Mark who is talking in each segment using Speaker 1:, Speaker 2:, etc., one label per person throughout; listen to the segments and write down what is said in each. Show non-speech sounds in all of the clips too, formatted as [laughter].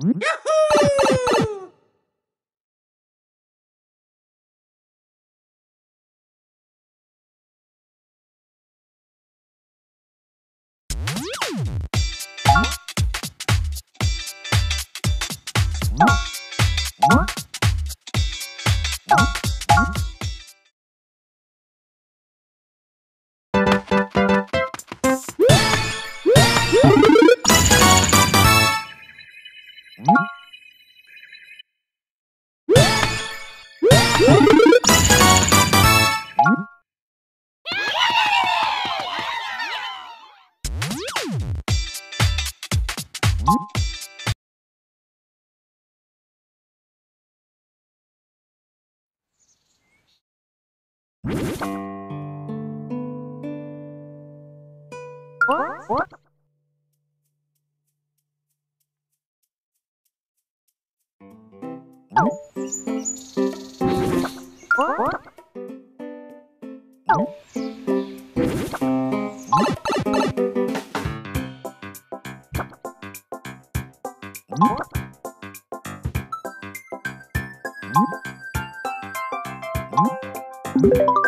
Speaker 1: Yahoo! What? What? Thank you.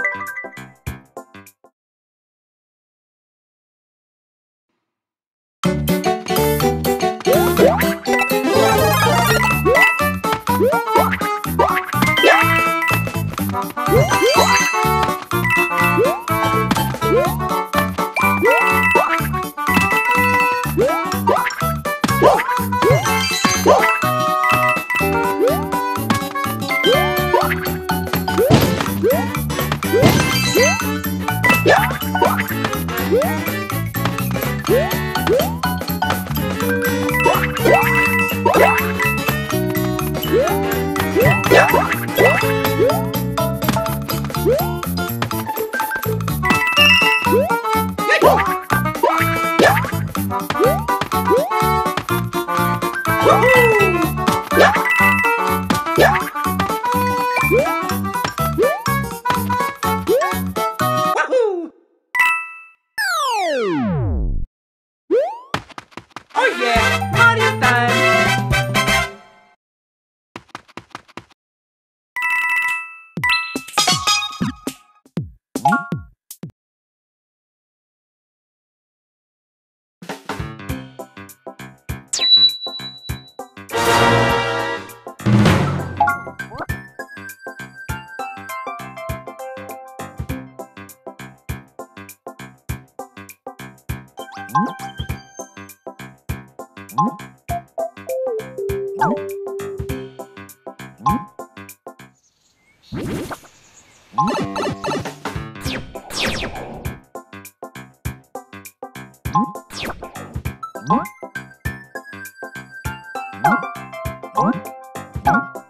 Speaker 1: Thank you.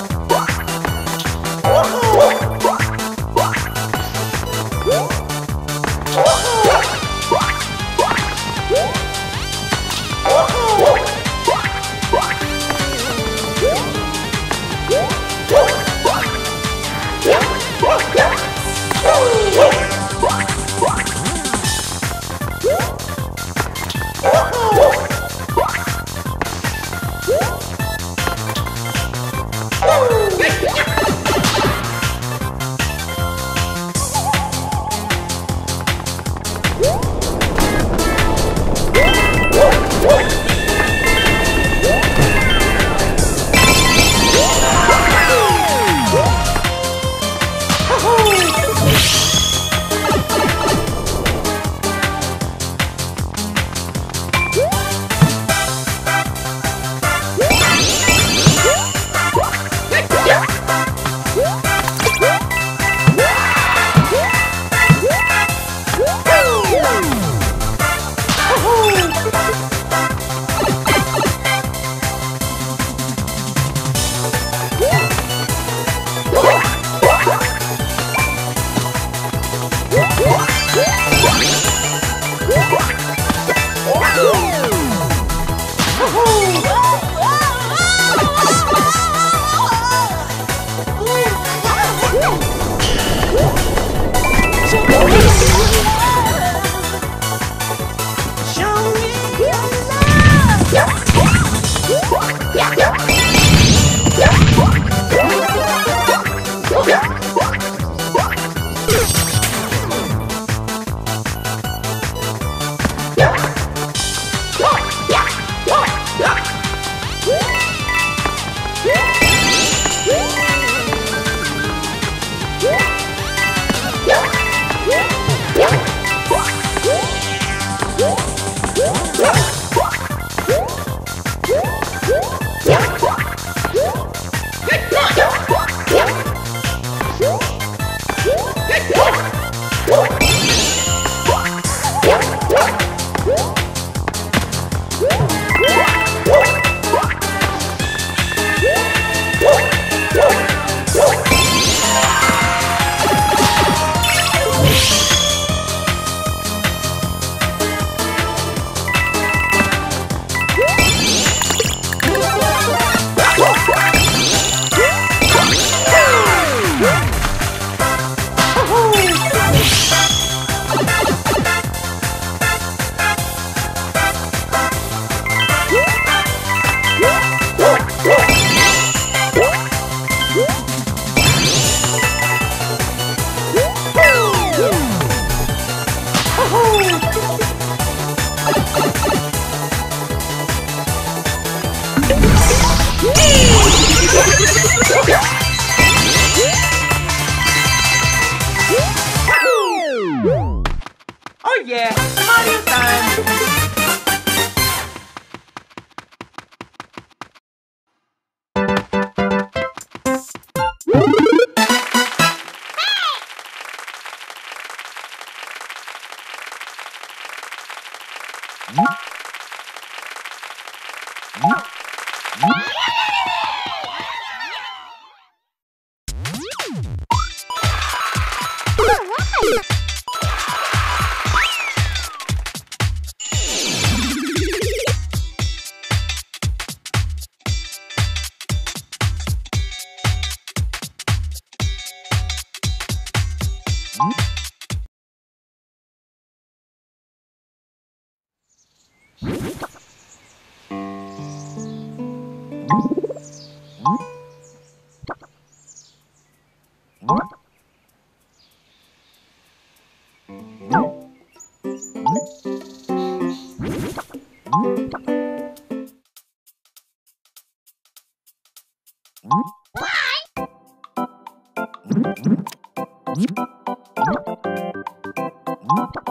Speaker 1: Thank mm-hmm. you.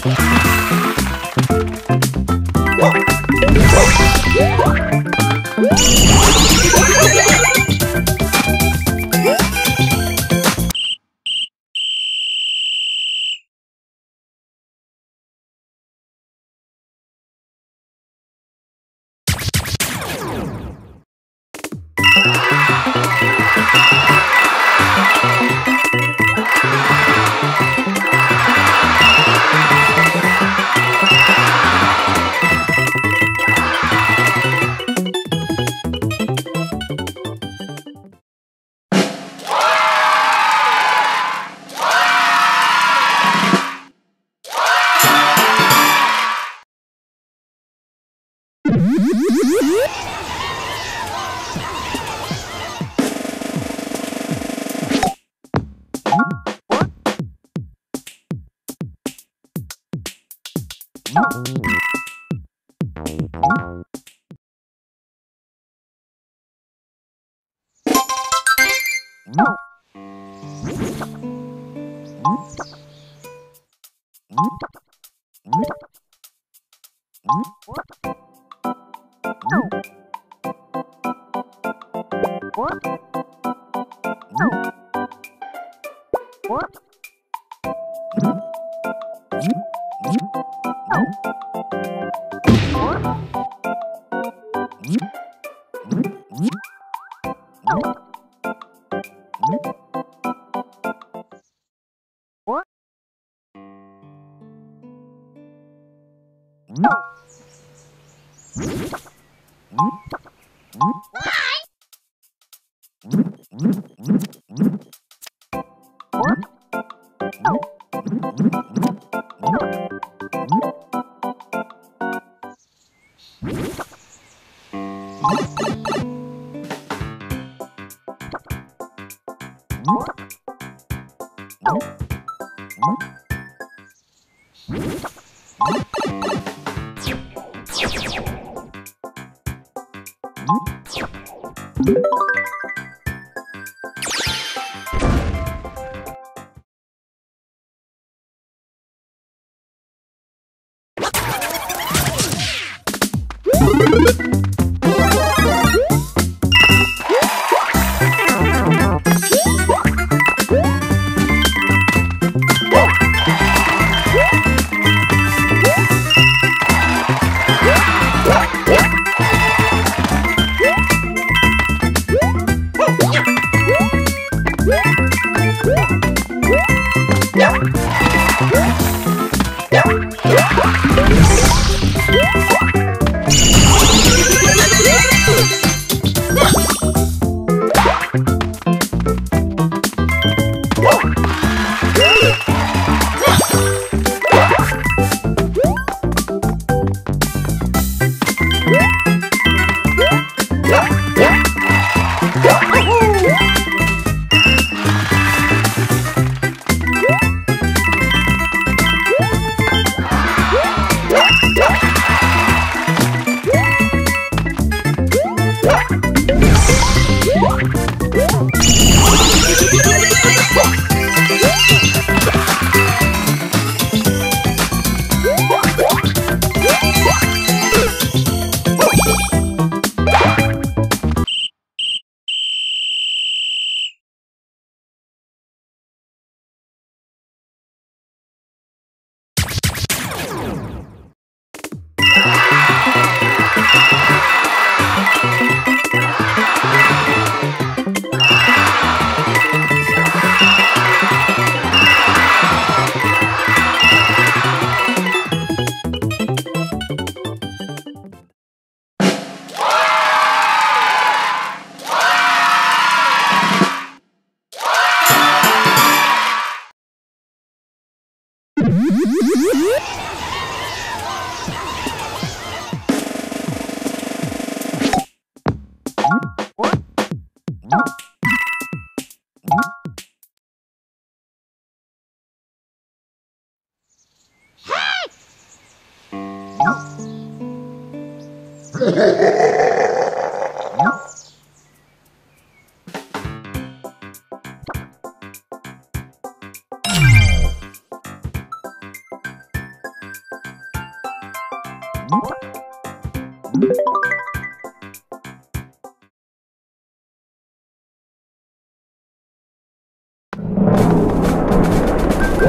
Speaker 1: Thank What?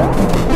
Speaker 1: Whoa!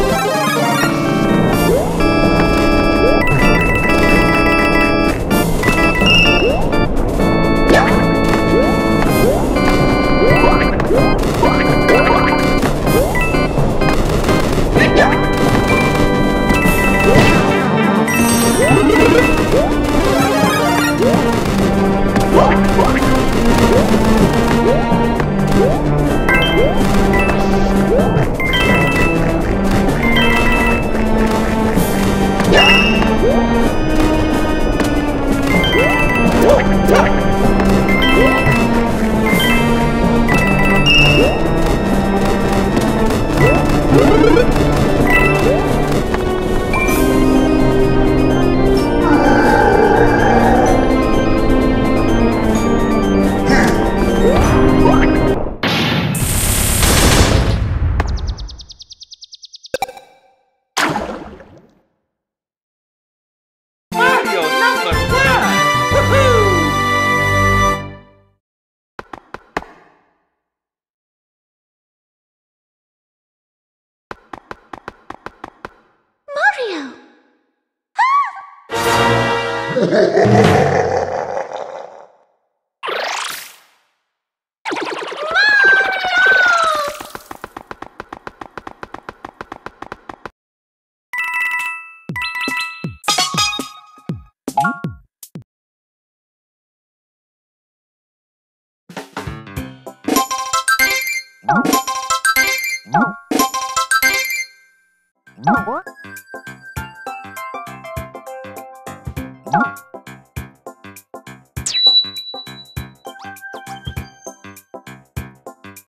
Speaker 1: Yeah. [laughs]